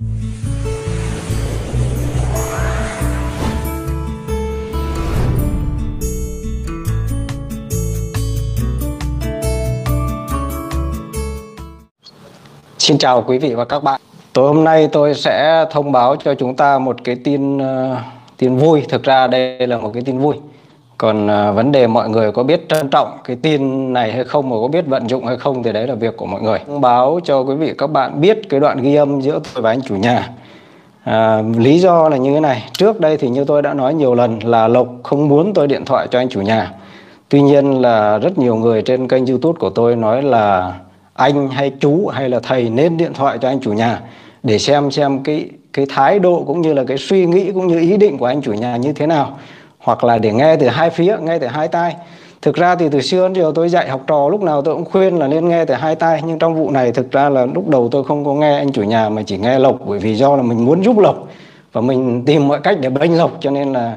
Xin chào quý vị và các bạn. Tối hôm nay tôi sẽ thông báo cho chúng ta một cái tin uh, tin vui. Thực ra đây là một cái tin vui. Còn uh, vấn đề mọi người có biết trân trọng cái tin này hay không mà có biết vận dụng hay không thì đấy là việc của mọi người. Thông báo cho quý vị các bạn biết cái đoạn ghi âm giữa tôi và anh chủ nhà. À, lý do là như thế này. Trước đây thì như tôi đã nói nhiều lần là Lộc không muốn tôi điện thoại cho anh chủ nhà. Tuy nhiên là rất nhiều người trên kênh YouTube của tôi nói là anh hay chú hay là thầy nên điện thoại cho anh chủ nhà để xem xem cái cái thái độ cũng như là cái suy nghĩ cũng như ý định của anh chủ nhà như thế nào hoặc là để nghe từ hai phía nghe từ hai tai. Thực ra thì từ xưa đến giờ tôi dạy học trò lúc nào tôi cũng khuyên là nên nghe từ hai tai. Nhưng trong vụ này thực ra là lúc đầu tôi không có nghe anh chủ nhà mà chỉ nghe lộc bởi vì do là mình muốn giúp lộc và mình tìm mọi cách để bênh lộc cho nên là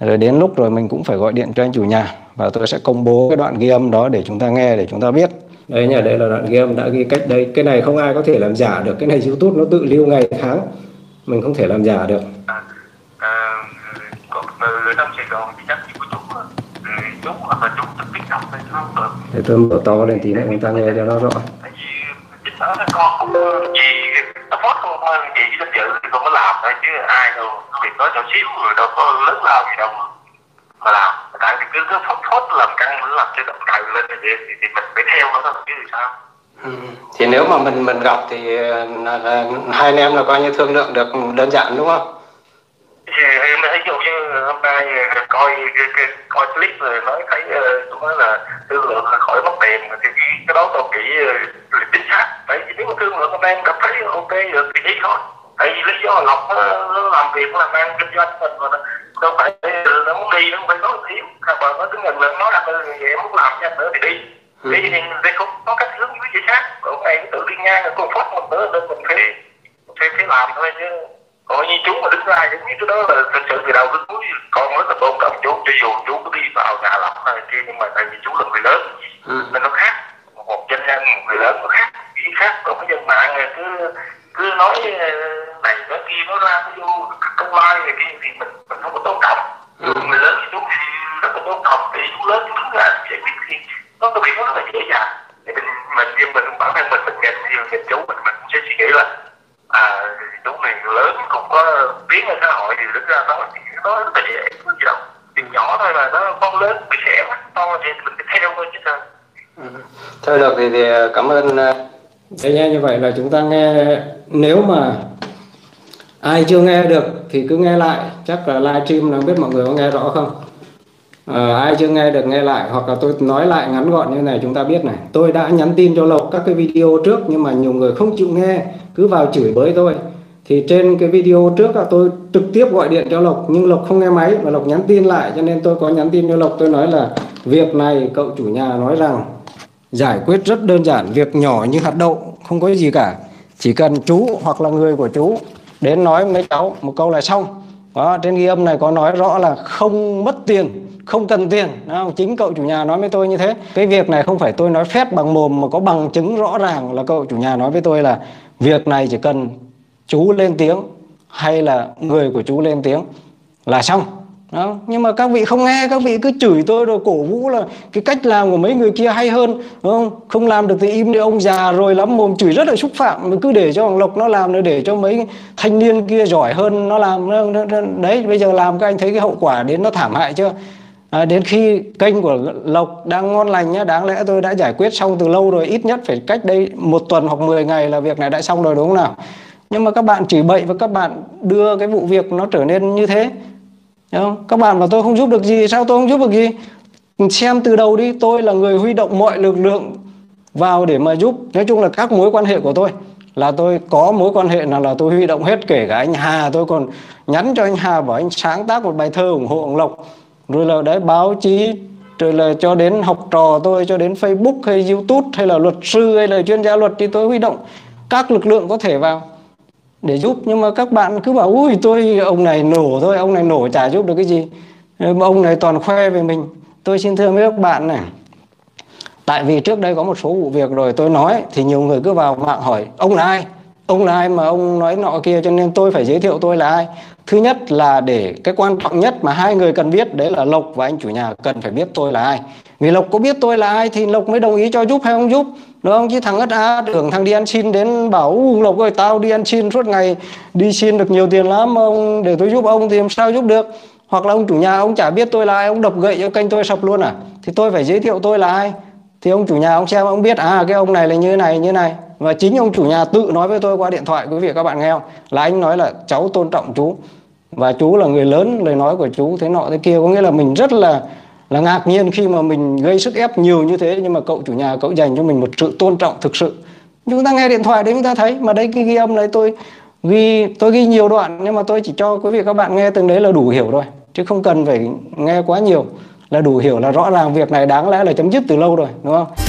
rồi đến lúc rồi mình cũng phải gọi điện cho anh chủ nhà và tôi sẽ công bố cái đoạn ghi âm đó để chúng ta nghe để chúng ta biết. Đây nhà đây là đoạn ghi âm đã ghi cách đây. Cái này không ai có thể làm giả được. Cái này youtube nó tự lưu ngày tháng. Mình không thể làm giả được. à, người trong Sài Gòn thì chắc chỉ có chú chú hoặc là chú trực tiếp đọc thôi không được. Để tôi mở to lên tí nữa người ta nghe cho nó rõ. Tại vì chính nó con cũng gì nó phốt không gì danh dự thì con mới làm thôi chứ ai đâu việc đó nhỏ xíu rồi đâu có lớn lao gì đâu mà làm. Tại vì cứ cứ phốt phốt làm căng làm cho động trời lên thì, thì, thì mình phải theo nó thôi chứ sao? Ừ. thì nếu mà mình mình gặp thì là, là, hai anh em là coi như thương lượng được đơn giản đúng không thì em thấy dụ như hôm coi coi clip rồi nói thấy tôi nói là thương lượng là khỏi mất tiền. Thì cái đó tôi nghĩ là chính xác. Tại vì nếu mà thương lượng nay em gặp thấy ok được thì đi thôi. Tại vì lý do là lộc nó, nó làm việc làm ăn kinh doanh mình mà đâu phải nó muốn đi nó không phải nói thiếu các bạn nó cứ ngần ngần nói là vậy em muốn làm cho nữa thì đi. Ừ. thì thì không có cách hướng với gì khác. Còn này tự đi ngang rồi cô phát một nữa nên mình phải phải phải làm thôi chứ còn như chú mà đứng ra cái đó là thực sự từ đầu đến cuối con rất là tôn trọng chú cho dù chú có đi vào nhà lọc hay kia nhưng mà tại vì chú là người lớn. Ừ. nên nó khác. Một doanh nhân một người lớn nó khác. Ý khác còn cái dân mạng này cứ cứ nói này nói kia nó ra nó vô công lai này kia thì mình mình không có tôn trọng. Ừ. người lớn thì chú thì rất là tôn trọng thì chú lớn chú đứng ra giải quyết thì nó cái việc nó rất là dễ dàng. Thì mình mình riêng mình bản thân mình mình nhìn nhiều nhìn chú mình mình sẽ suy nghĩ là à chú này lớn cũng có tiếng ở xã hội thì đứng ra nói thì nó rất là dễ gì đâu. Việc nhỏ thôi mà nó con lớn bị khẽ mắt to thì mình phải theo thôi chứ sao. Ừ. thôi được thì, thì cảm ơn Thế nha, như vậy là chúng ta nghe nếu mà ai chưa nghe được thì cứ nghe lại chắc là livestream là biết mọi người có nghe rõ không? À, ai chưa nghe được nghe lại hoặc là tôi nói lại ngắn gọn như này chúng ta biết này. Tôi đã nhắn tin cho lộc các cái video trước nhưng mà nhiều người không chịu nghe cứ vào chửi bới tôi thì trên cái video trước là tôi trực tiếp gọi điện cho lộc nhưng lộc không nghe máy và lộc nhắn tin lại cho nên tôi có nhắn tin cho lộc tôi nói là việc này cậu chủ nhà nói rằng giải quyết rất đơn giản việc nhỏ như hạt đậu không có gì cả. Chỉ cần chú hoặc là người của chú đến nói với cháu một câu là xong. Đó, trên ghi âm này có nói rõ là không mất tiền không cần tiền. Đó, chính cậu chủ nhà nói với tôi như thế. Cái việc này không phải tôi nói phép bằng mồm mà có bằng chứng rõ ràng là cậu chủ nhà nói với tôi là việc này chỉ cần chú lên tiếng hay là người của chú lên tiếng là xong. Đó. nhưng mà các vị không nghe, các vị cứ chửi tôi rồi cổ vũ là cái cách làm của mấy người kia hay hơn, đúng không? Không làm được thì im đi, ông già rồi lắm, mồm chửi rất là xúc phạm. Mà cứ để cho hoàng lộc nó làm để cho mấy thanh niên kia giỏi hơn nó làm. Đấy, bây giờ làm các anh thấy cái hậu quả đến nó thảm hại chưa? À, đến khi kênh của lộc đang ngon lành nhá đáng lẽ tôi đã giải quyết xong từ lâu rồi ít nhất phải cách đây một tuần hoặc 10 ngày là việc này đã xong rồi đúng không nào nhưng mà các bạn chỉ bậy và các bạn đưa cái vụ việc nó trở nên như thế không? Các bạn bảo tôi không giúp được gì, sao tôi không giúp được gì? Xem từ đầu đi, tôi là người huy động mọi lực lượng vào để mà giúp. Nói chung là các mối quan hệ của tôi là tôi có mối quan hệ nào là tôi huy động hết kể cả anh Hà tôi còn nhắn cho anh Hà bảo anh sáng tác một bài thơ ủng hộ ông Lộc rồi là đấy, báo chí, rồi là cho đến học trò tôi, cho đến Facebook hay YouTube hay là luật sư hay là chuyên gia luật thì tôi huy động các lực lượng có thể vào để giúp. Nhưng mà các bạn cứ bảo, ui, tôi, ông này nổ thôi, ông này nổ chả giúp được cái gì. Ông này toàn khoe về mình. Tôi xin thưa với các bạn này, tại vì trước đây có một số vụ việc rồi, tôi nói thì nhiều người cứ vào mạng hỏi, ông là ai ông là ai mà ông nói nọ kia, cho nên tôi phải giới thiệu tôi là ai? Thứ nhất là để cái quan trọng nhất mà hai người cần biết, đấy là lộc và anh chủ nhà cần phải biết tôi là ai. Vì lộc có biết tôi là ai thì lộc mới đồng ý cho giúp hay không giúp. Đúng không? Chứ thằng ất a tưởng thằng đi ăn xin đến bảo, u, lộc ơi, tao đi ăn xin suốt ngày, đi xin được nhiều tiền lắm, ông, để tôi giúp ông thì làm sao giúp được? Hoặc là ông chủ nhà, ông chả biết tôi là ai, ông đập gậy cho kênh tôi sập luôn à? Thì tôi phải giới thiệu tôi là ai? Thì ông chủ nhà ông xem, ông biết à cái ông này là như thế này, như thế này. Và chính ông chủ nhà tự nói với tôi qua điện thoại, quý vị các bạn nghe không? Là anh nói là cháu tôn trọng chú. Và chú là người lớn, lời nói của chú thế nọ thế kia. Có nghĩa là mình rất là là ngạc nhiên khi mà mình gây sức ép nhiều như thế, nhưng mà cậu chủ nhà, cậu dành cho mình một sự tôn trọng thực sự. Chúng ta nghe điện thoại đấy, chúng ta thấy, mà đấy, cái ghi âm đấy tôi ghi tôi ghi nhiều đoạn, nhưng mà tôi chỉ cho quý vị các bạn nghe từng đấy là đủ hiểu rồi chứ không cần phải nghe quá nhiều là đủ hiểu là rõ ràng việc này đáng lẽ là chấm dứt từ lâu rồi, đúng không?